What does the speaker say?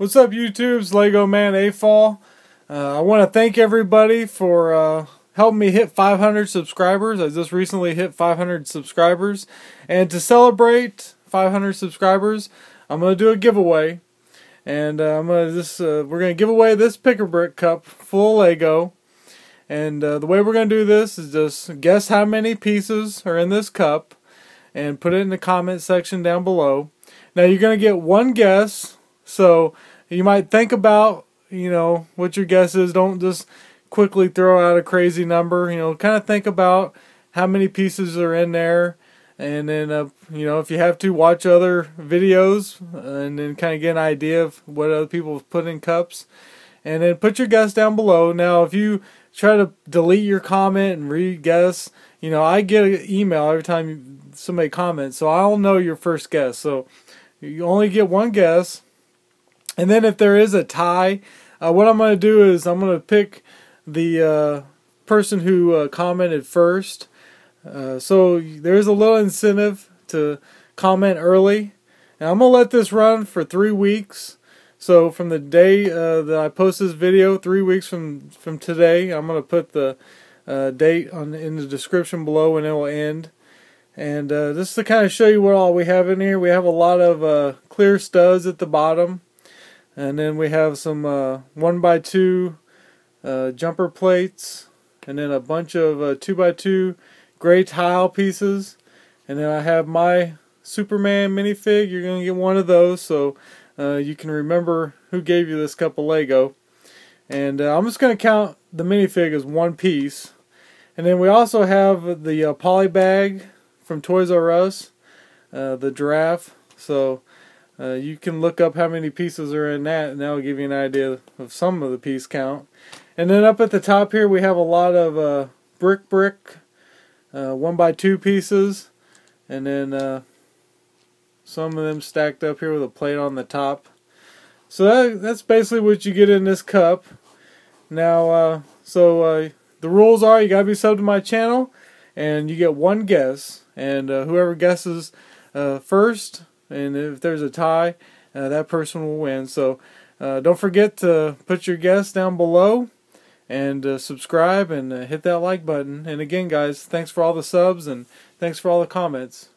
What's up, YouTube's Lego Man AFOL. Uh, I want to thank everybody for uh, helping me hit 500 subscribers. I just recently hit 500 subscribers. And to celebrate 500 subscribers, I'm going to do a giveaway. And uh, I'm gonna just uh, we're gonna give away this pick a brick cup full Lego. And uh, the way we're gonna do this is just guess how many pieces are in this cup, and put it in the comment section down below. Now you're gonna get one guess, so you might think about, you know, what your guess is. Don't just quickly throw out a crazy number. You know, kind of think about how many pieces are in there. And then, uh, you know, if you have to, watch other videos and then kind of get an idea of what other people have put in cups. And then put your guess down below. Now, if you try to delete your comment and re-guess, you know, I get an email every time somebody comments, so I'll know your first guess. So you only get one guess. And then if there is a tie, uh, what I'm going to do is I'm going to pick the uh, person who uh, commented first. Uh, so there is a little incentive to comment early. And I'm going to let this run for three weeks. So from the day uh, that I post this video, three weeks from, from today, I'm going to put the uh, date on in the description below when it will end. And just to kind of show you what all we have in here, we have a lot of clear studs at the bottom. And then we have some uh, 1 by 2 uh, jumper plates. And then a bunch of uh, 2 by 2 gray tile pieces. And then I have my Superman minifig. You're going to get one of those so uh, you can remember who gave you this cup of Lego. And uh, I'm just going to count the minifig as one piece. And then we also have the uh, poly bag from Toys R Us, the giraffe. So uh, you can look up how many pieces are in that, and that will give you an idea of some of the piece count. And then up at the top here, we have a lot of uh, brick brick, uh, one by two pieces, and then uh, some of them stacked up here with a plate on the top. So that, that's basically what you get in this cup. Now, uh, so uh, the rules are you gotta be subbed to my channel, and you get one guess, and whoever guesses first and if there's a tie, uh, that person will win. So uh, don't forget to put your guess down below and uh, subscribe and uh, hit that like button. And again, guys, thanks for all the subs and thanks for all the comments.